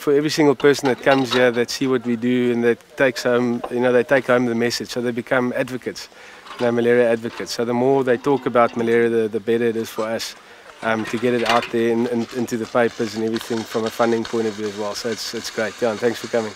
For every single person that comes here, that see what we do and that takes home, you know, they take home the message. So they become advocates, you know, malaria advocates. So the more they talk about malaria, the, the better it is for us um, to get it out there and, and into the papers and everything from a funding point of view as well. So it's, it's great. Yeah, thanks for coming.